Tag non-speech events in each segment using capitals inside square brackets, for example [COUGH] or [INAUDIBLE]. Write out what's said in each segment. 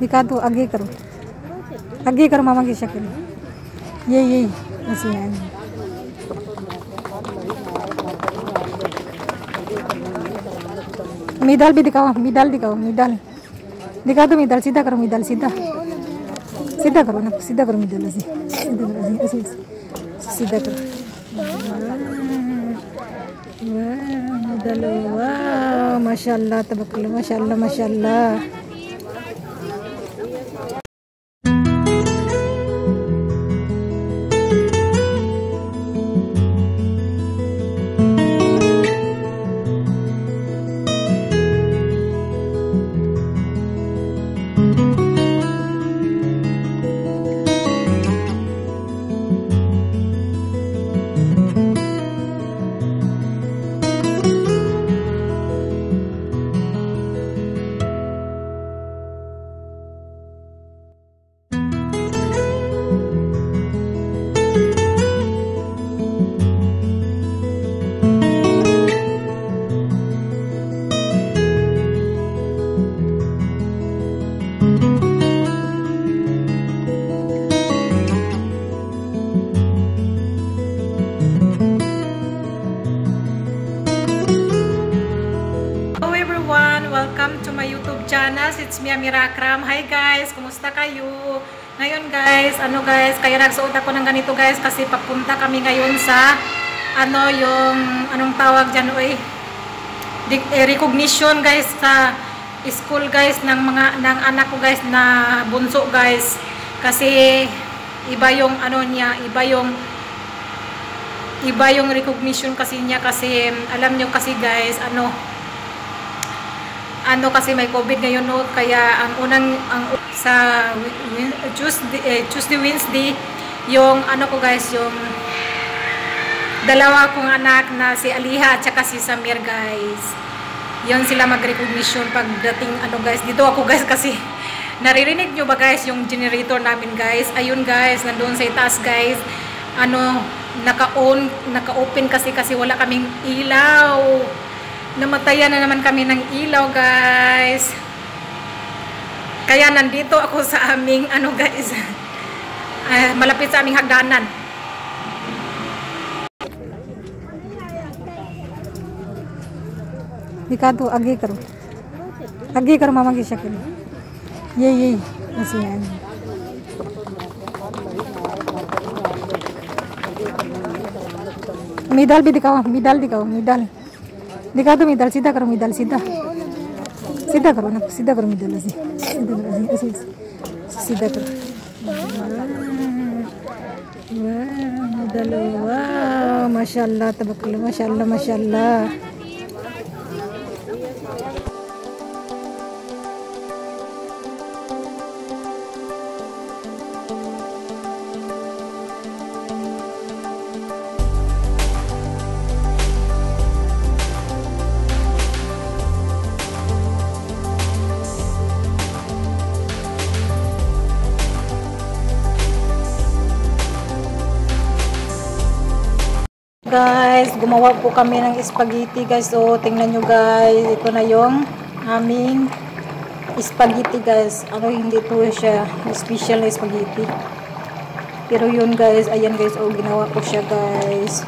दिखा दो आगे करो आगे करो मामा की शक्ल ये ये ऐसे है मिडल भी दिखाओ मिडल दिखाओ मिडल दिखा दो मिडल सीधा करो मिडल सीधा सीधा करो ना सीधा करो मिडल ऐसे सीधा करो ऐसे ऐसे ऐसे। सीधा करो वाह मिडल वाह माशाल्लाह तबक्कल माशाल्लाह माशाल्लाह me Amira Akram. Hi guys! Kumusta kayo? Ngayon guys, ano guys, kaya nagsuot ako ng ganito guys kasi papunta kami ngayon sa ano yung anong tawag dyan oy eh, recognition guys sa school guys ng mga ng anak ko guys na bunso guys kasi iba yung ano niya iba yung iba yung recognition kasi niya kasi alam nyo kasi guys ano ano kasi may COVID ngayon no? Kaya ang unang ang sa Tuesday, eh, Tuesday Wednesday yung ano ko guys yung dalawa kong anak na si Aliha at saka si Samir guys. Yun sila mag-recognition pagdating ano guys. Dito ako guys kasi [LAUGHS] naririnig nyo ba guys yung generator namin guys? Ayun guys nandun sa itaas guys. Ano naka-on naka-open kasi kasi wala kaming ilaw namatayan na naman kami ng ilaw guys kaya nandito ako sa aming ano guys uh, [LAUGHS] malapit sa aming hagdanan Ikado, agi karo. Agi karo mama ki shakil. Ye ye, asiyan. Midal bi dikaw, ah. midal dikaw, midal. दिखा दो मिडल सीधा करो मिडल सीधा सीधा करो ना सीधा करो मिडल ऐसे सीधा करो ऐसे ऐसे ऐसे। सीधा करो वाह मिडल वाह माशाल्लाह तबक्कल माशाल्लाह माशाल्लाह Guys, gumawa po kami ng spaghetti guys. So, tingnan nyo guys. Ito na yung aming spaghetti guys. Ano, hindi to siya special na spaghetti. Pero yun guys, ayan guys. Oh, ginawa ko siya guys.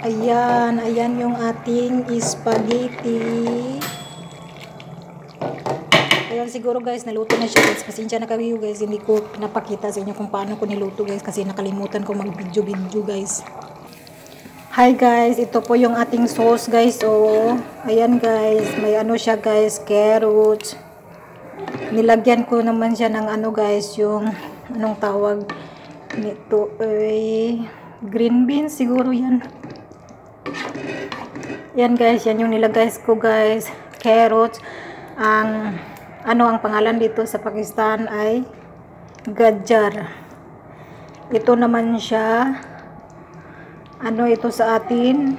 Ayan, ayan yung ating spaghetti. Ayan siguro guys, naluto na siya guys. Pasensya na kayo guys, hindi ko napakita sa inyo kung paano ko niluto guys kasi nakalimutan ko mag-video-video guys. Hi guys, ito po yung ating sauce guys. Oh, ayan guys, may ano siya guys, carrots. Nilagyan ko naman siya ng ano guys, yung anong tawag nito eh green beans siguro yan. Yan guys, yan yung nilagay ko guys. Carrots. Ang ano ang pangalan dito sa Pakistan ay gajar. Ito naman siya. Ano ito sa atin?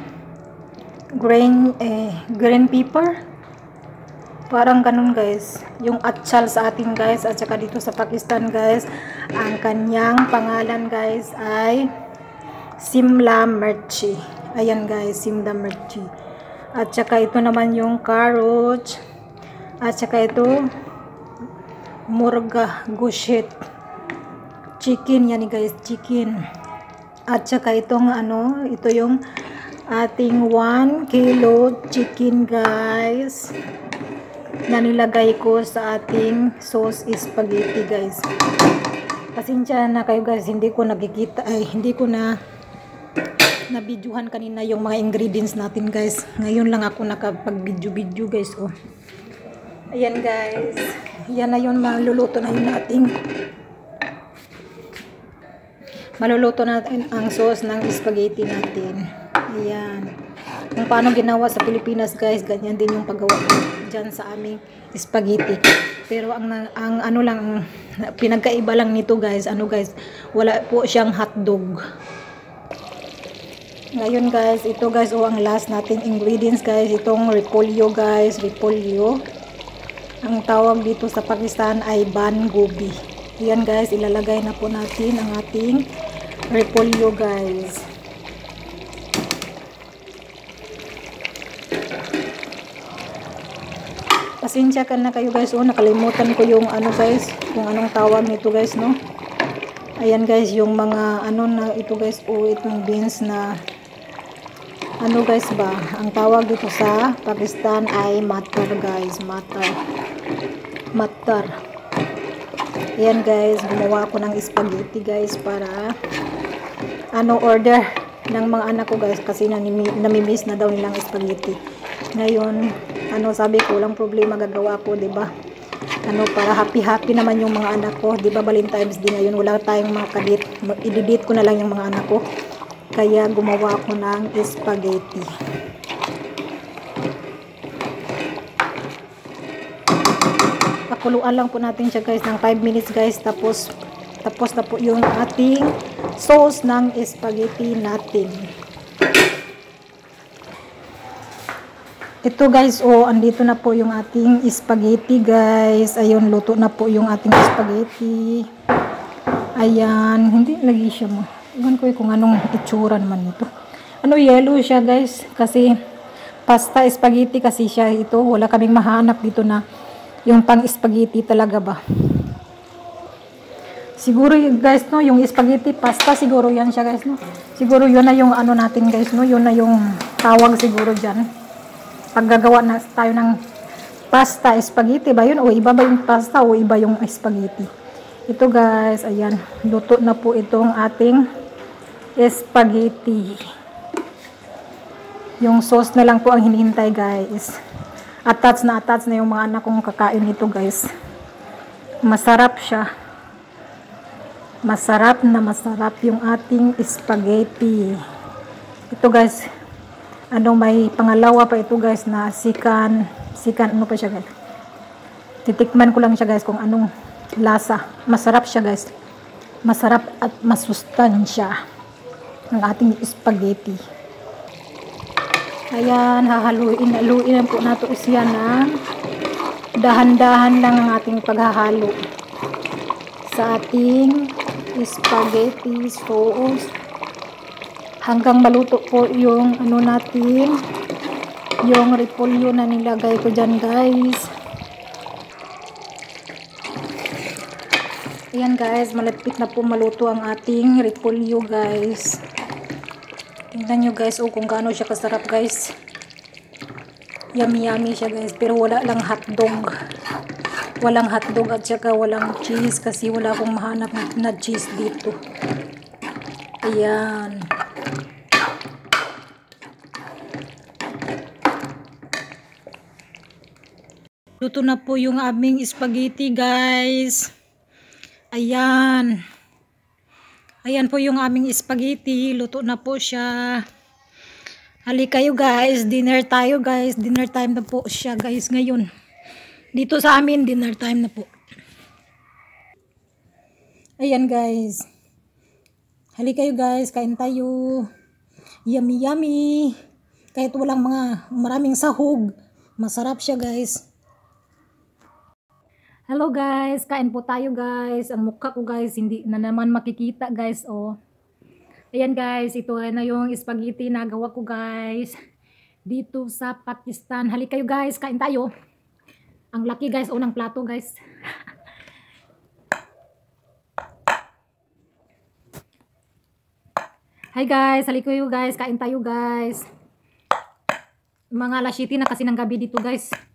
Green eh, green pepper? Parang ganun guys. Yung atchal sa atin guys at saka dito sa Pakistan guys. Ang kanyang pangalan guys ay simla mirchi ayan guys simla mirchi at saka ito naman yung carrots. At saka ito murga gushit chicken. Yan guys chicken. At saka itong ano, ito yung ating 1 kilo chicken guys na nilagay ko sa ating sauce spaghetti guys. Pasensya na kayo guys, hindi ko nakikita, ay hindi ko na nabidyuhan kanina yung mga ingredients natin guys. Ngayon lang ako nakapag-video-video guys. Oh. Ayan guys. Yan na yun, maluluto na yun nating maluluto natin ang sauce ng spaghetti natin. Ayan. Kung paano ginawa sa Pilipinas guys, ganyan din yung paggawa dyan sa aming spaghetti. Pero ang, ang ano lang, pinagkaiba lang nito guys, ano guys, wala po siyang hotdog. Ngayon guys, ito guys, oh ang last nating ingredients guys, itong repolyo guys, repolyo. Ang tawag dito sa Pakistan ay ban gobi. Yan guys, ilalagay na po natin ang ating repolyo guys. Pasensya ka na kayo guys. Oh, nakalimutan ko yung ano guys. Kung anong tawag nito guys no. Ayan guys, yung mga ano na ito guys. Oh, itong beans na ano guys ba. Ang tawag dito sa Pakistan ay matar guys. Matar. Matar. Ayan guys, gumawa ako ng spaghetti guys para ano order ng mga anak ko guys kasi namimiss na daw nilang spaghetti ngayon ano sabi ko lang problema gagawa ko ba diba? ano para happy happy naman yung mga anak ko ba diba valentines din ngayon wala tayong mga kadit i-delete ko na lang yung mga anak ko kaya gumawa ako ng spaghetti pakuluan lang po natin siya guys ng 5 minutes guys tapos tapos na po yung ating sauce ng spaghetti natin. Ito guys, oh, andito na po yung ating spaghetti guys. Ayun, luto na po yung ating spaghetti. Ayan, hindi lagi siya mo. Iwan ko eh kung anong itsura naman ito. Ano, yellow siya guys. Kasi pasta spaghetti kasi siya ito. Wala kaming mahanap dito na yung pang spaghetti talaga ba. Siguro guys no, yung spaghetti pasta siguro yan siya guys no. Siguro yun na yung ano natin guys no, yun na yung tawag siguro diyan. Paggagawa na tayo ng pasta spaghetti ba yun o iba ba yung pasta o iba yung spaghetti. Ito guys, ayan, luto na po itong ating spaghetti. Yung sauce na lang po ang hinihintay guys. Attach na attach na yung mga anak kong kakain nito guys. Masarap siya. Masarap na masarap yung ating spaghetti. Ito guys, ano may pangalawa pa ito guys na sikan, sikan ano pa siya guys. Titikman ko lang siya guys kung anong lasa. Masarap siya guys. Masarap at masustansya ng ating spaghetti. Ayan, hahaluin, haluin po nato siya ng dahan-dahan lang ang ating paghahalo sa ating spaghetti sauce. Hanggang maluto po yung ano natin yung repolyo na nilagay ko dyan guys. Ayan guys malapit na po maluto ang ating repolyo guys tingnan nyo guys oh kung gaano siya kasarap guys. Yummy yummy siya guys pero wala lang hotdog. Walang hotdog at saka walang cheese kasi wala akong mahanap na cheese dito. Ayan. Luto na po yung aming spaghetti guys. Ayan ayan po yung aming spaghetti luto na po siya halika kayo guys dinner tayo guys dinner time na po siya guys ngayon dito sa amin, dinner time na po. Ayan guys. Hali kayo guys, kain tayo. Yummy, yummy. Kahit walang mga maraming sahog, masarap siya guys. Hello guys, kain po tayo guys. Ang mukha ko guys, hindi na naman makikita guys, oh. Ayan guys, ito na yung spaghetti na gawa ko guys. Dito sa Pakistan. Halik kayo guys, kain tayo. Ang laki guys, unang plato guys. [LAUGHS] Hi guys, halik kayo guys, kain tayo guys. Mga lashiti na kasi ng gabi dito guys.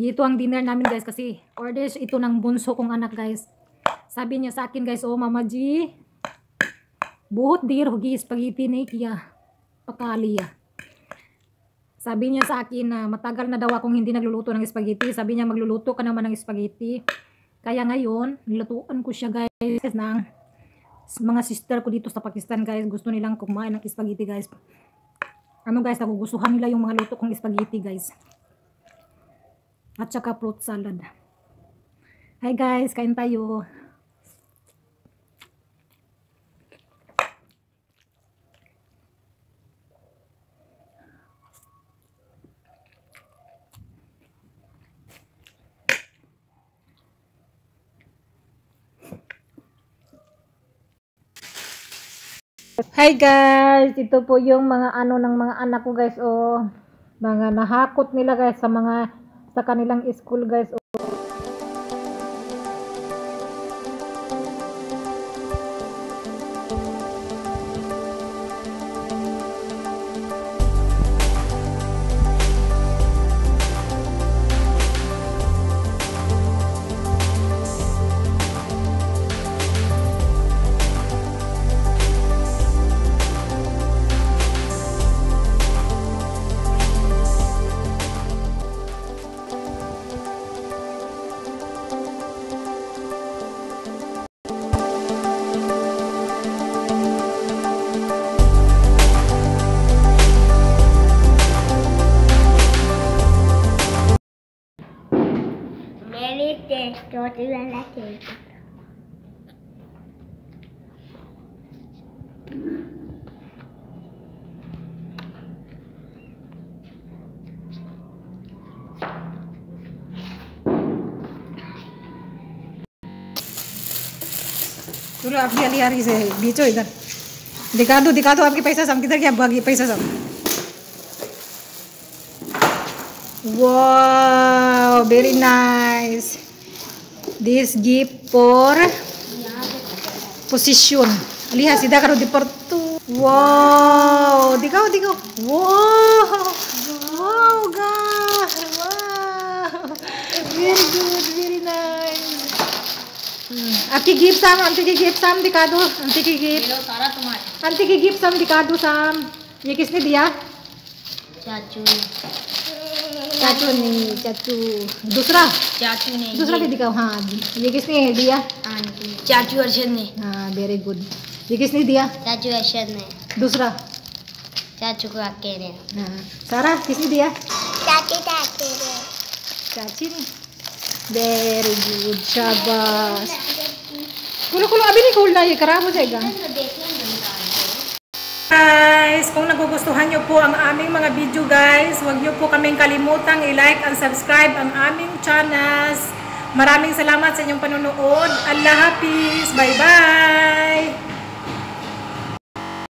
Ito ang dinner namin guys kasi orders ito ng bunso kong anak guys. Sabi niya sa akin guys, oh Mama G, buhot dir hugi spaghetti na ikiya. Pakaliya. Sabi niya sa akin na matagal na daw akong hindi nagluluto ng spaghetti. Sabi niya magluluto ka naman ng spaghetti. Kaya ngayon, nilutuan ko siya guys ng mga sister ko dito sa Pakistan guys. Gusto nilang kumain ng spaghetti guys. Ano guys, nagugustuhan nila yung mga luto kong spaghetti guys. At saka fruit salad. Hi guys, kain tayo. Hi guys, ito po yung mga ano ng mga anak ko guys oh. Mga nahakot nila guys sa mga sa kanilang school guys. not even like it. चलो आपकी अली आ रही से बीचो इधर। दिखा दो दिखा दो आपके पैसा सब, किधर क्या बाकी पैसा सब? वाह very nice this gift for position lihat sida karo di pertu wow दिखाओ दिखाओ wow wow guys wow very good very nice Hmm. आपकी गिफ्ट साम आंटी की गिफ्ट साम दिखा दो आंटी की गिफ्ट लो सारा तुम्हारा आंटी की गिफ्ट साम दिखा दो साम ये किसने दिया चाचू चाचू नहीं चाचू दूसरा? चाचू ने दूसरा भी दिखाओ हाँ ये किसने दिया? चाचू अर्शद ने। हाँ वेरी गुड ये किसने दिया? चाचू अर्शद ने। दूसरा? चाचू को अक्के ने हाँ। सारा किसने दिया? चाची चाची ने चाची ने? वेरी गुड शाबाश। कुलो कुलो अभी नहीं खोलना ये खराब हो जाएगा। Guys, kung nagugustuhan nyo po ang aming mga video guys, huwag nyo po kaming kalimutang i-like and subscribe ang aming channels. Maraming salamat sa inyong panonood. Allah Hafiz. Bye-bye!